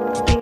Thank